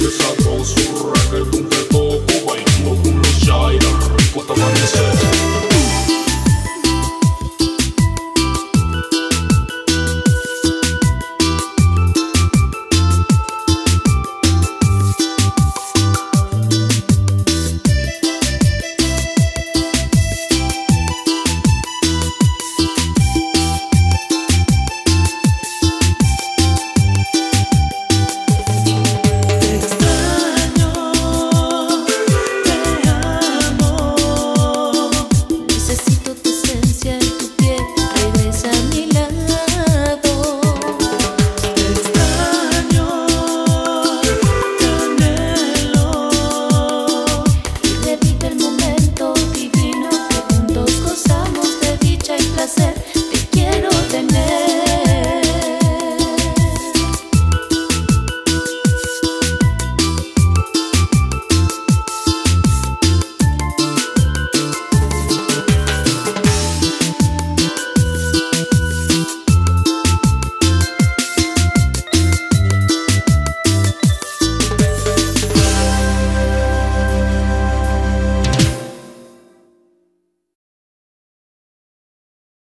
Christmas. necesito